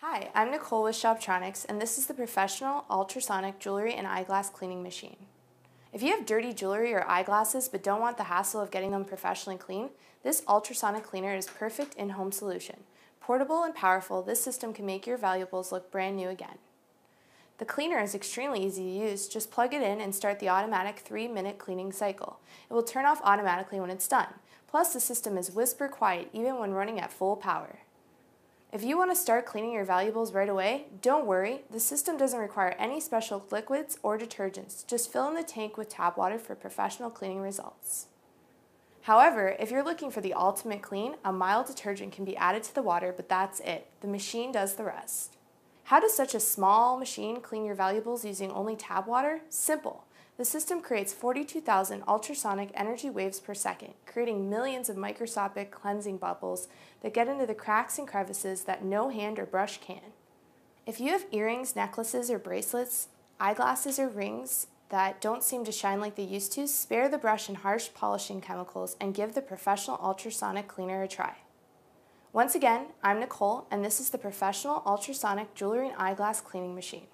Hi, I'm Nicole with Shoptronics, and this is the professional ultrasonic jewelry and eyeglass cleaning machine. If you have dirty jewelry or eyeglasses but don't want the hassle of getting them professionally clean, this ultrasonic cleaner is perfect in-home solution. Portable and powerful, this system can make your valuables look brand new again. The cleaner is extremely easy to use. Just plug it in and start the automatic 3-minute cleaning cycle. It will turn off automatically when it's done. Plus, the system is whisper quiet even when running at full power. If you want to start cleaning your valuables right away, don't worry, the system doesn't require any special liquids or detergents. Just fill in the tank with tap water for professional cleaning results. However, if you're looking for the ultimate clean, a mild detergent can be added to the water, but that's it. The machine does the rest. How does such a small machine clean your valuables using only tap water? Simple. The system creates 42,000 ultrasonic energy waves per second, creating millions of microscopic cleansing bubbles that get into the cracks and crevices that no hand or brush can. If you have earrings, necklaces, or bracelets, eyeglasses, or rings that don't seem to shine like they used to, spare the brush and harsh polishing chemicals and give the professional ultrasonic cleaner a try. Once again, I'm Nicole, and this is the professional ultrasonic jewelry and eyeglass cleaning machine.